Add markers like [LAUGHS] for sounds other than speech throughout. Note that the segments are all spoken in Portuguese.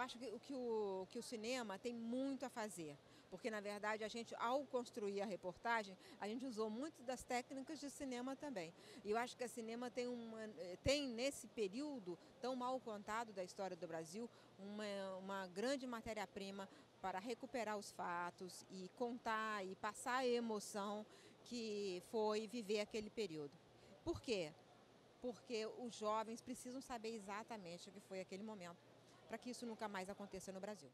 acho que, que, o, que o cinema tem muito a fazer, porque na verdade a gente, ao construir a reportagem, a gente usou muito das técnicas de cinema também. E eu acho que o cinema tem, uma, tem nesse período tão mal contado da história do Brasil uma, uma grande matéria-prima para recuperar os fatos e contar e passar a emoção que foi viver aquele período. Por quê? Porque os jovens precisam saber exatamente o que foi aquele momento para que isso nunca mais aconteça no Brasil.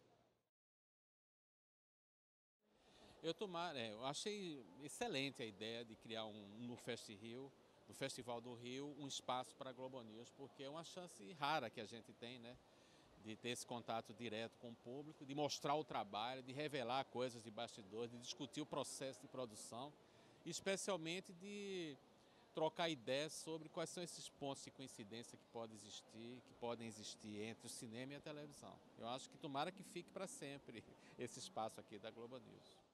Eu, tomar, é, eu achei excelente a ideia de criar um, no Fest Rio, no Festival do Rio, um espaço para a Globo News, porque é uma chance rara que a gente tem, né? De ter esse contato direto com o público, de mostrar o trabalho, de revelar coisas de bastidores, de discutir o processo de produção, especialmente de trocar ideias sobre quais são esses pontos de coincidência que podem existir, que podem existir entre o cinema e a televisão. Eu acho que tomara que fique para sempre [LAUGHS] esse espaço aqui da Globo News.